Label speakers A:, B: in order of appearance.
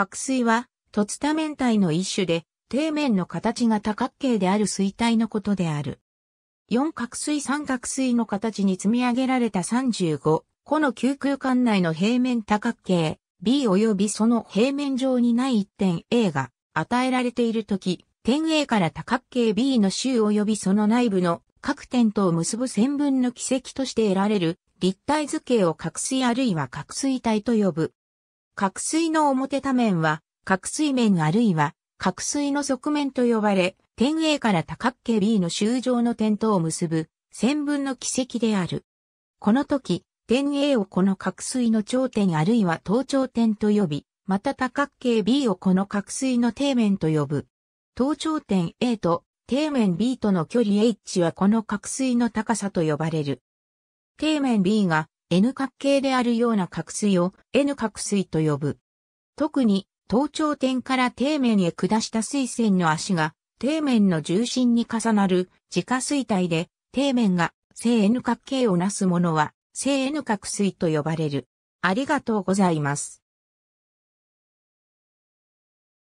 A: 角錐は、凸多面体の一種で、底面の形が多角形である水体のことである。四角錐三角錐の形に積み上げられた35個の球空間内の平面多角形 B 及びその平面上にない一点 A が与えられているとき、点 A から多角形 B の周及びその内部の各点とを結ぶ線分の軌跡として得られる立体図形を角錐あるいは角錐体と呼ぶ。角錐の表多面は角錐面あるいは角錐の側面と呼ばれ、点 A から多角形 B の周上の点とを結ぶ線分の軌跡である。この時、点 A をこの角錐の頂点あるいは頭頂点と呼び、また多角形 B をこの角錐の底面と呼ぶ。頭頂点 A と底面 B との距離 H はこの角錐の高さと呼ばれる。底面 B が N 角形であるような角錐を N 角錐と呼ぶ。特に頭頂点から底面へ下した水線の足が底面の重心に重なる自家水体で底面が正 N 角形をなすものは正 N 角錐と呼ばれる。ありがとうございます。